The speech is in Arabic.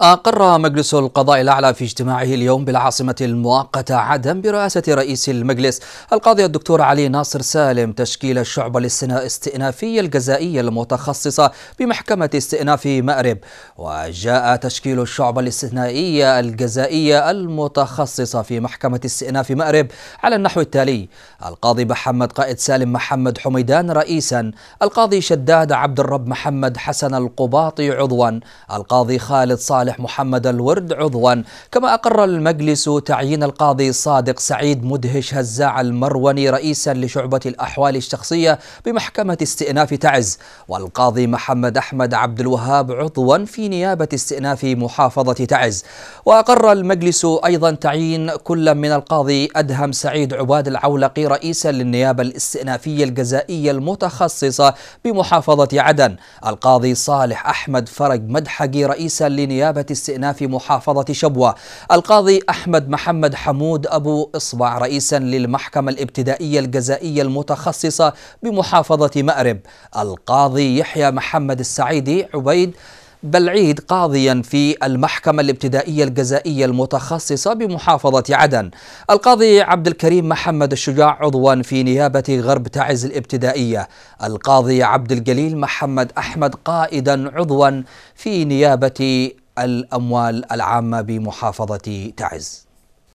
أقر مجلس القضاء الأعلى في اجتماعه اليوم بالعاصمة المؤقتة عدن برئاسة رئيس المجلس. القاضي الدكتور علي ناصر سالم تشكيل الشعبة الاستئنافية الجزائية المتخصصة بمحكمة استئناف مأرب. وجاء تشكيل الشعبة الاستثنائية الجزائية المتخصصة في محكمة استئناف مأرب على النحو التالي. القاضي محمد قائد سالم محمد حميدان رئيسا. القاضي شداد عبد الرب محمد حسن القباطي عضوا. القاضي خالد صالح صالح محمد الورد عضوا. كما أقر المجلس تعيين القاضي صادق سعيد مدهش هزاع المروني رئيسا لشعبة الأحوال الشخصية بمحكمة استئناف تعز. والقاضي محمد أحمد عبد الوهاب عضوا في نيابة استئناف محافظة تعز. وأقر المجلس أيضا تعيين كل من القاضي أدهم سعيد عباد العولقي رئيسا للنيابة الاستئنافية الجزائية المتخصصة بمحافظة عدن. القاضي صالح أحمد فرج مدحقي رئيسا لنيابة استئناف محافظة شبوة. القاضي أحمد محمد حمود أبو إصبع رئيسا للمحكمة الابتدائية الجزائية المتخصصة بمحافظة مأرب. القاضي يحيى محمد السعيدي عبيد بلعيد قاضيا في المحكمة الابتدائية الجزائية المتخصصة بمحافظة عدن. القاضي عبد الكريم محمد الشجاع عضوا في نيابة غرب تعز الابتدائية. القاضي عبد الجليل محمد أحمد قائدا عضوا في نيابة الأموال العامة بمحافظة تعز.